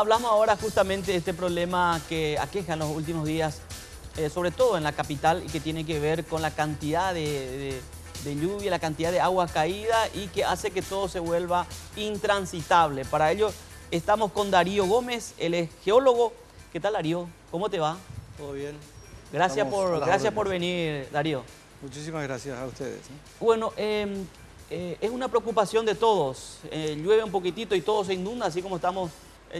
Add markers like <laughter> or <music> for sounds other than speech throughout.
Hablamos ahora justamente de este problema que aqueja en los últimos días, eh, sobre todo en la capital, y que tiene que ver con la cantidad de, lluvia, la cantidad de agua caída y que hace que todo se vuelva intransitable. Para ello estamos con Darío Gómez, él es geólogo. ¿Qué tal Darío? ¿Cómo te va? Todo bien. Gracias, por, gracias por venir, Darío. Muchísimas gracias a ustedes. Bueno, em, eh, es una preocupación de todos. Eh, llueve un poquitito y todo se inunda, así como estamos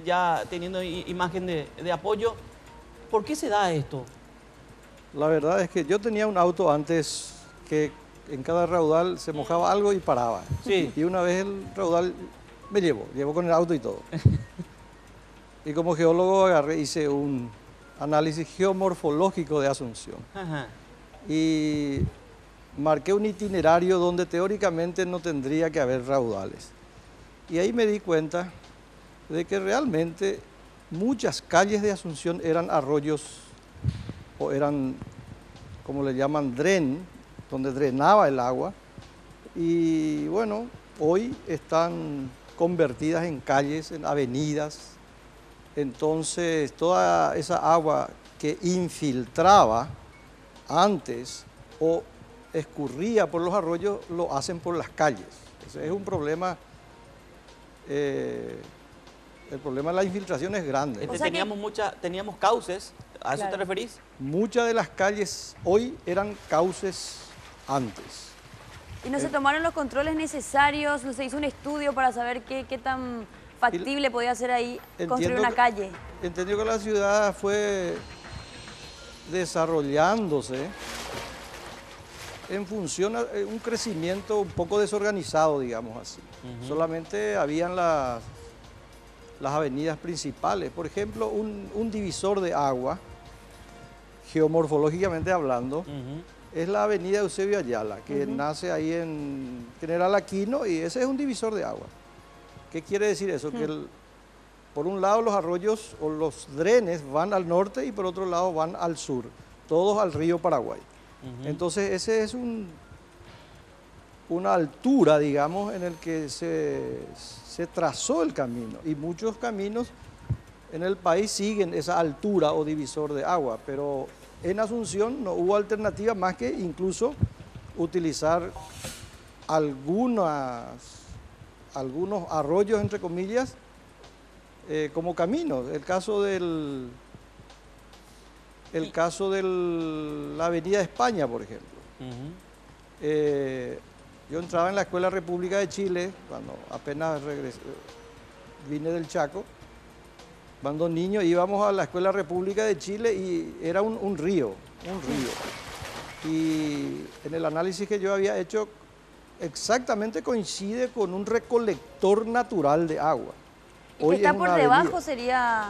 ya teniendo imagen de, apoyo. ¿Por qué se da esto? La verdad es que yo tenía un auto antes que en cada raudal se mojaba algo y paraba. Sí. Y una vez el raudal me llevó, llevó con el auto y todo. <laughs> y como geólogo agarré, hice un análisis geomorfológico de Asunción. Y marqué un itinerario donde teóricamente no tendría que haber raudales. Y ahí me di cuenta de que realmente muchas calles de Asunción eran arroyos o eran, como le llaman, dren, donde drenaba el agua. Y bueno, hoy están convertidas en calles, en avenidas. Entonces, toda esa agua que infiltraba antes o escurría por los arroyos, lo hacen por las calles. es un problema eh, el problema de la infiltración es grande. teníamos, teníamos cauces, ¿a eso te referís? Muchas de las calles hoy eran cauces antes. ¿Y no se eh. tomaron los controles necesarios? ¿No se hizo un estudio para saber qué, tan factible podía ser ahí construir una calle? Entendió que la ciudad fue desarrollándose en función de un crecimiento un poco desorganizado, digamos así. Solamente habían las las avenidas principales. Por ejemplo, un, divisor de agua, geomorfológicamente hablando, es la avenida Eusebio Ayala, que nace ahí en General Aquino y ese es un divisor de agua. ¿Qué quiere decir eso? Que por un lado los arroyos o los drenes van al norte y por otro lado van al sur, todos al río Paraguay. Entonces ese es un, una altura, digamos, en el que se, se trazó el camino y muchos caminos en el país siguen esa altura o divisor de agua, pero en Asunción no hubo alternativa más que incluso utilizar algunas, algunos arroyos, entre comillas, eh, como caminos. El caso del el caso de la Avenida España, por ejemplo. Yo entraba en la Escuela República de Chile, cuando apenas regresé, vine del Chaco. Cuando niño íbamos a la Escuela República de Chile y era un, río, un río. Y en el análisis que yo había hecho, exactamente coincide con un recolector natural de agua. ¿Y que está por debajo sería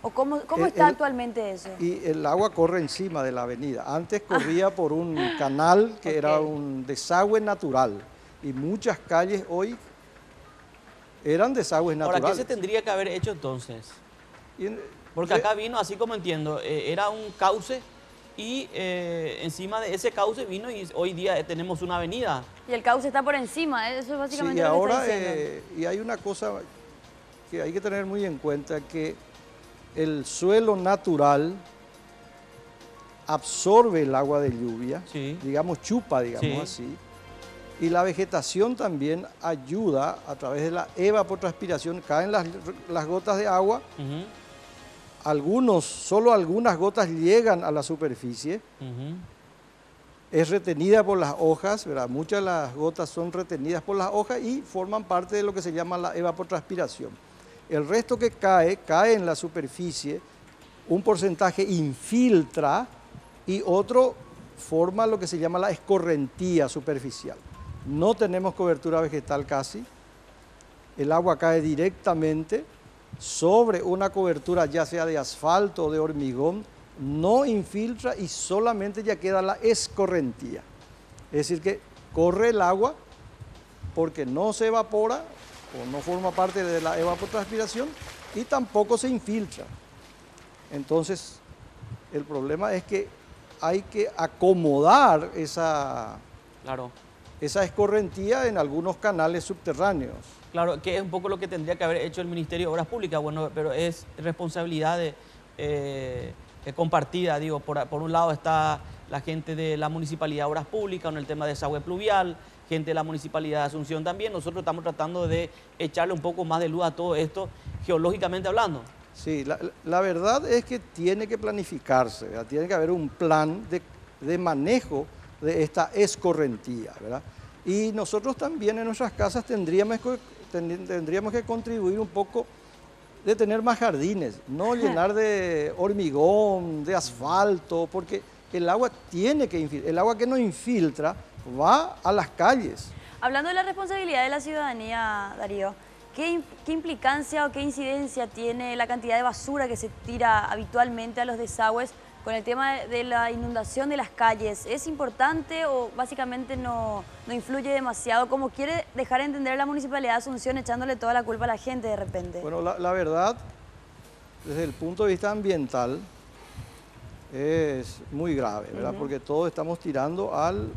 ¿O cómo, cómo está actualmente eso? Y el agua corre encima de la avenida. Antes corría por un canal que era un desagüe natural. Y muchas calles hoy eran desagües naturales. ¿Ahora qué se tendría que haber hecho entonces? Porque acá vino, así como entiendo, eh, era un cauce y eh, encima de ese cauce vino y hoy día tenemos una avenida. Y el cauce está por encima, eso es básicamente sí, y lo ahora, eh, y hay una cosa que hay que tener muy en cuenta, que el suelo natural absorbe el agua de lluvia, digamos chupa, digamos así, y la vegetación también ayuda a través de la evapotranspiración, caen las, gotas de agua, algunos, solo algunas gotas llegan a la superficie, es retenida por las hojas, ¿verdad? muchas de las gotas son retenidas por las hojas y forman parte de lo que se llama la evapotranspiración. El resto que cae, cae en la superficie, un porcentaje infiltra y otro forma lo que se llama la escorrentía superficial. No tenemos cobertura vegetal casi, el agua cae directamente sobre una cobertura ya sea de asfalto o de hormigón, no infiltra y solamente ya queda la escorrentía. Es decir, que corre el agua porque no se evapora o no forma parte de la evapotranspiración y tampoco se infiltra. Entonces, el problema es que hay que acomodar esa, claro. esa escorrentía en algunos canales subterráneos. Claro, que es un poco lo que tendría que haber hecho el Ministerio de Obras Públicas, bueno, pero es responsabilidad de, eh, compartida, digo, por, por, un lado está la gente de la Municipalidad de Obras Públicas en el tema de desagüe pluvial, gente de la Municipalidad de Asunción también, nosotros estamos tratando de echarle un poco más de luz a todo esto, geológicamente hablando. Sí, la, verdad es que tiene que planificarse, tiene que haber un plan de, de manejo de esta escorrentía, ¿verdad? Y nosotros también en nuestras casas tendríamos que, tendríamos que contribuir un poco de tener más jardines, no <laughs> llenar de hormigón, de asfalto, porque el agua tiene que el agua que no infiltra va a las calles. Hablando de la responsabilidad de la ciudadanía, Darío, ¿qué, ¿qué, implicancia o qué incidencia tiene la cantidad de basura que se tira habitualmente a los desagües con el tema de la inundación de las calles, ¿es importante o básicamente no, no influye demasiado? como quiere dejar entender la Municipalidad de Asunción echándole toda la culpa a la gente de repente? Bueno, la, verdad, desde el punto de vista ambiental, es muy grave, ¿verdad? Porque todos estamos tirando al,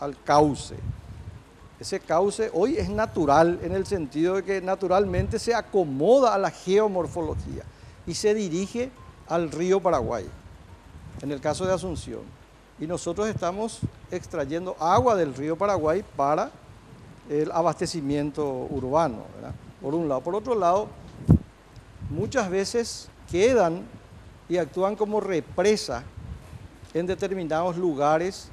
al cauce. Ese cauce hoy es natural en el sentido de que naturalmente se acomoda a la geomorfología y se dirige al río Paraguay en el caso de Asunción. Y nosotros estamos extrayendo agua del río Paraguay para el abastecimiento urbano, por un lado. Por otro lado, muchas veces quedan y actúan como represa en determinados lugares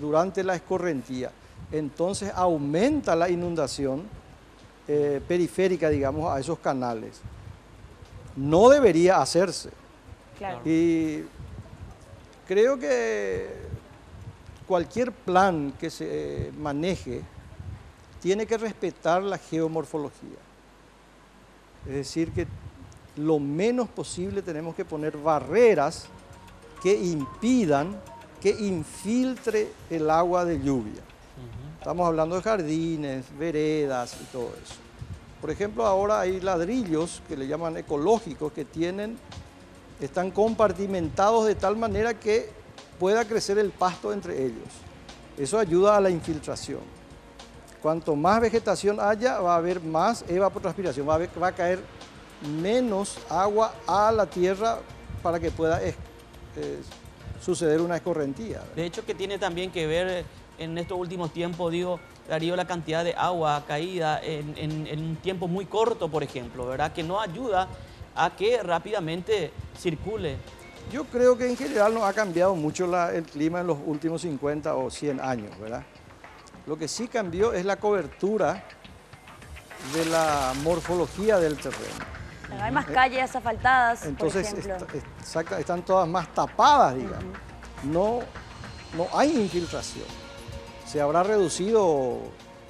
durante la escorrentía. Entonces aumenta la inundación eh, periférica, digamos, a esos canales. No debería hacerse. Claro. Y Creo que cualquier plan que se maneje tiene que respetar la geomorfología. Es decir, que lo menos posible tenemos que poner barreras que impidan que infiltre el agua de lluvia. Estamos hablando de jardines, veredas y todo eso. Por ejemplo, ahora hay ladrillos que le llaman ecológicos que tienen están compartimentados de tal manera que pueda crecer el pasto entre ellos. Eso ayuda a la infiltración. Cuanto más vegetación haya, va a haber más evapotranspiración, va a, va a caer menos agua a la tierra para que pueda suceder una escorrentía. De hecho, que tiene también que ver en estos últimos tiempos, digo, Darío, la cantidad de agua caída en, en un tiempo muy corto, por ejemplo, ¿verdad? Que no ayuda a que rápidamente circule. Yo creo que en general no ha cambiado mucho el clima en los últimos 50 o 100 años, ¿verdad? Lo que sí cambió es la cobertura de la morfología del terreno. Hay más calles asfaltadas, Entonces, están todas más tapadas, digamos. no, no hay infiltración. Se habrá reducido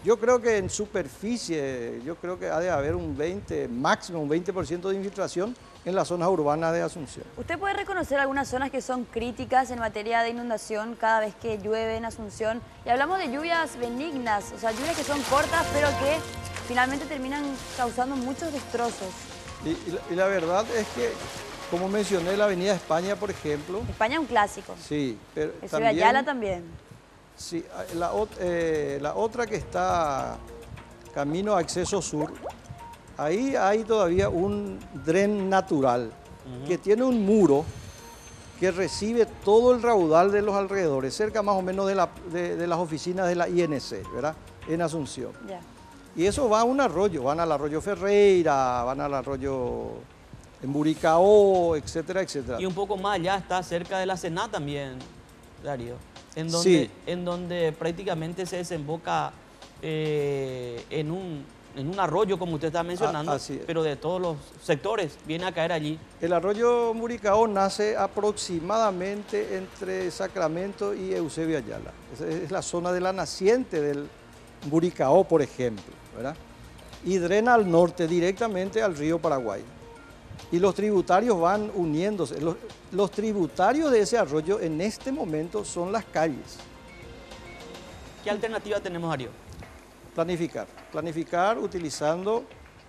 yo creo que en superficie, yo creo que ha de haber un 20, máximo un 20% de infiltración en las zonas urbanas de Asunción. ¿Usted puede reconocer algunas zonas que son críticas en materia de inundación cada vez que llueve en Asunción? Y hablamos de lluvias benignas, o sea, lluvias que son cortas pero que finalmente terminan causando muchos destrozos. Y, la, verdad es que, como mencioné, la Avenida España, por ejemplo... España es un clásico. Sí, pero también... Ayala también Sí, la, eh, la, otra que está camino a acceso sur, ahí hay todavía un dren natural que tiene un muro que recibe todo el raudal de los alrededores, cerca más o menos de, las oficinas de la INC, ¿verdad? En Asunción. Y eso va a un arroyo, van al arroyo Ferreira, van al arroyo Emburicao, etcétera, etcétera. Y un poco más allá está cerca de la Sena también, Darío en donde, en donde prácticamente se desemboca eh, en, un, en un arroyo, como usted está mencionando, pero de todos los sectores, viene a caer allí. El arroyo Muricao nace aproximadamente entre Sacramento y Eusebio Ayala. Es, la zona de la naciente del Muricao, por ejemplo, ¿verdad? Y drena al norte directamente al río Paraguay y los tributarios van uniéndose. Los, tributarios de ese arroyo en este momento son las calles. ¿Qué alternativa tenemos, Ario? Planificar. Planificar utilizando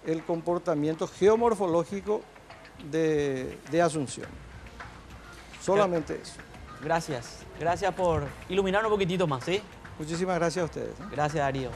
el comportamiento geomorfológico de, de Asunción. Solamente eso. Gracias. Gracias por iluminar un poquitito más, ¿sí? Muchísimas gracias a ustedes. Gracias, Darío.